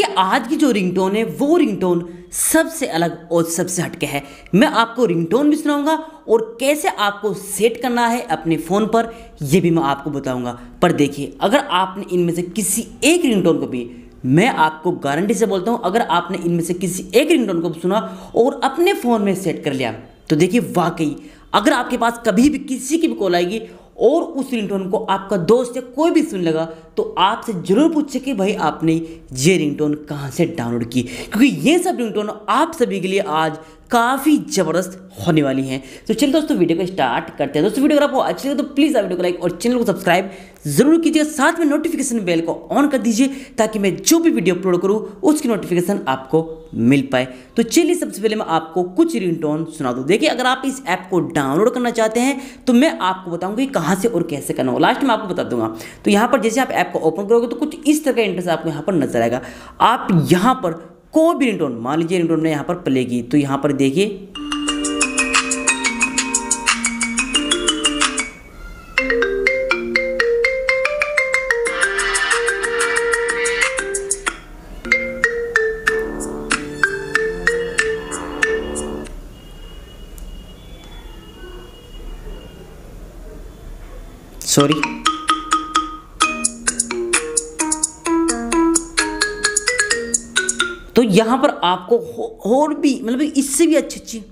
कि आज की जो रिंगटोन है, वो रिंगटोन सबसे अलग और सबसे हटके है। मैं आपको रिंगटोन भी सुनाऊँगा और कैसे आपको सेट करना है अपने फ़ोन पर यह भी मैं आपको बताऊँगा। पर देखिए, अगर आपने इनमें से किसी एक रिंगटोन को भी, मैं आपको गारंटी से बोलता हूँ, अगर आपने इनमें से किसी एक रिंगटोन को सुना और अपने फ़ोन में सेट कर लिया तो देखिए वाकई, अगर आपके पास कभी भी किसी की भी कॉल आएगी और उस रिंगटोन को आपका दोस्त या कोई भी सुन लगा तो आपसे ज़रूर पूछे कि भाई आपने ये रिंगटोन कहाँ से डाउनलोड की? क्योंकि ये सब रिंगटोन आप सभी के लिए आज काफ़ी ज़बरदस्त होने वाली हैं। तो चलिए दोस्तों, वीडियो को स्टार्ट करते हैं। दोस्तों, वीडियो अगर आपको अच्छी लगे तो प्लीज़ आप वीडियो को लाइक और चैनल को सब्सक्राइब ज़रूर कीजिएगा। साथ में नोटिफिकेशन बेल को ऑन कर दीजिए ताकि मैं जो भी वीडियो अपलोड करूँ, उसकी नोटिफिकेशन आपको मिल पाए। तो चलिए, सबसे पहले मैं आपको कुछ रिंगटोन सुना दूँ। देखिए, अगर आप इस ऐप को डाउनलोड करना चाहते हैं तो मैं आपको बताऊँगा कि कहाँ से और कैसे करना होगा। लास्ट में आपको बता दूँगा। तो यहाँ पर जैसे आप ऐप को ओपन करोगे तो कुछ इस तरह का इंटरेस्ट आपको यहाँ पर नज़र आएगा। आप यहाँ पर कोई भी रिंगटोन, मान लीजिए रिंगटोन ने यहाँ पर प्ले की तो यहाँ पर देखिए। सॉरी तो यहाँ पर आपको और भी मतलब इससे भी अच्छी अच्छी।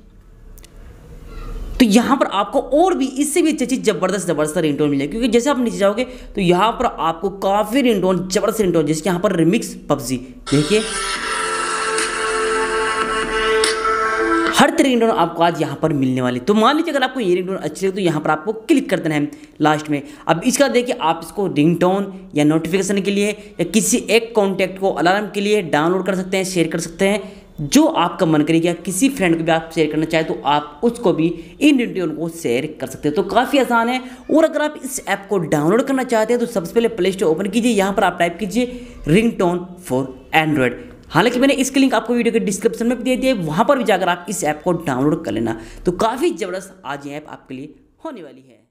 तो यहाँ पर आपको और भी, इससे भी अच्छी अच्छी ज़बरदस्त ज़बरदस्त रिंगटोन मिलेगी क्योंकि जैसे आप नीचे जाओगे तो यहाँ पर आपको काफ़ी रिंगटोन, ज़बरदस्त रिंगटोन जैसे यहाँ पर रिमिक्स पबजी। देखिए हर तरह रिंगटोन आपको आज यहाँ पर मिलने वाली तो मान लीजिए अगर आपको ये रिंगटोन अच्छी लगे तो यहाँ पर आपको क्लिक कर देना है लास्ट में। अब इसका देखिए आप इसको रिंगटोन या नोटिफिकेशन के लिए या किसी एक कॉन्टैक्ट को अलार्म के लिए डाउनलोड कर सकते हैं शेयर कर सकते हैं। जो आपका मन करेगा किसी फ्रेंड को भी आप शेयर करना चाहें तो आप उसको भी इन रिंगटोन को शेयर कर सकते हैं। तो काफ़ी आसान है। और अगर आप इस ऐप को डाउनलोड करना चाहते हैं तो सबसे पहले प्ले स्टोर ओपन कीजिए। यहाँ पर आप टाइप कीजिए रिंगटोन फॉर एंड्रॉयड हालाँकि मैंने इसके लिंक आपको वीडियो के डिस्क्रिप्शन में भी दे दिया है, वहाँ पर भी जाकर आप इस ऐप को डाउनलोड कर लेना। तो काफ़ी ज़बरदस्त आज ये ऐप आपके लिए होने वाली है।